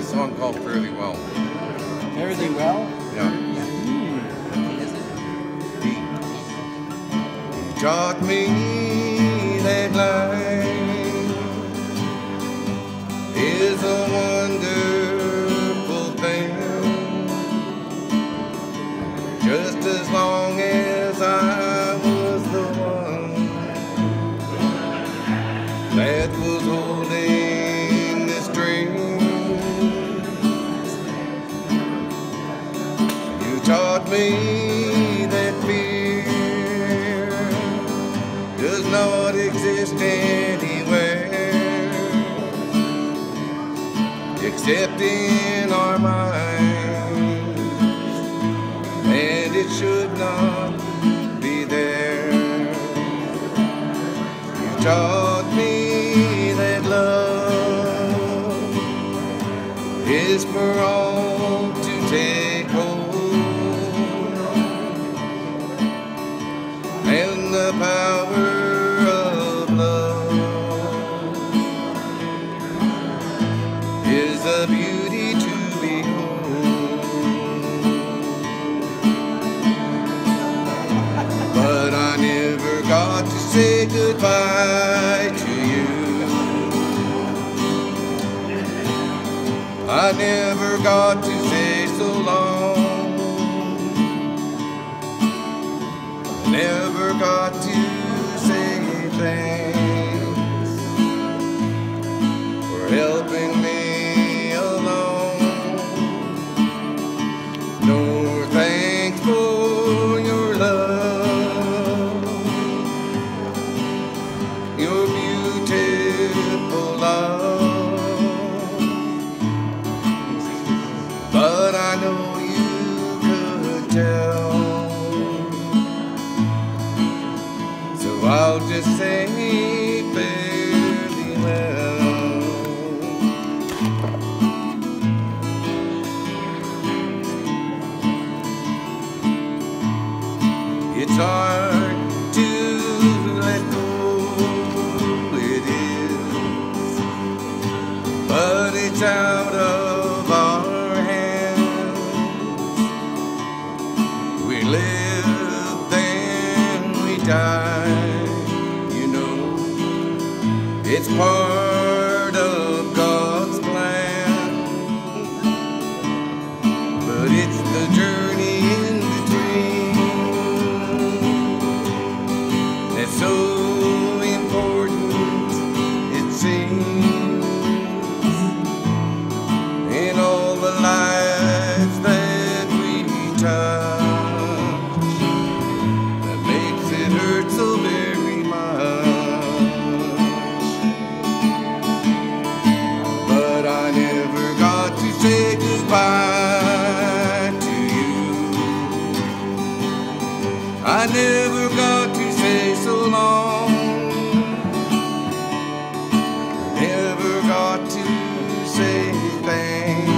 this song called Fairly Well. Fairly well? Yeah. He taught me that life is a wonderful thing. Just as long as I was the one that was holding me that fear does not exist anywhere except in our minds, and it should not be there. You taught me that love is for all the power of love is a beauty to behold. But I never got to say goodbye to you. I never got to say I'll just say fairly well. It's hard to let go, it is, but it's out of our hands. We live, then we die. It's part I never got to say so long. I Never got to say thanks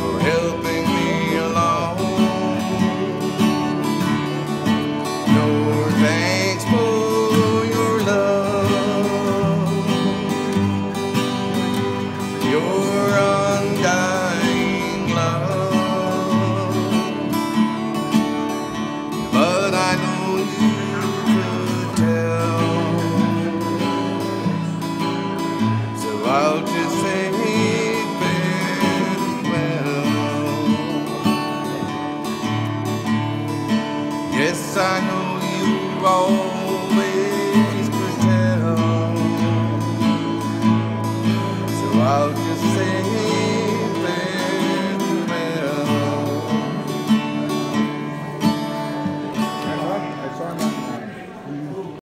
for helping me along. Nor thanks for your love, your Yes, I know you always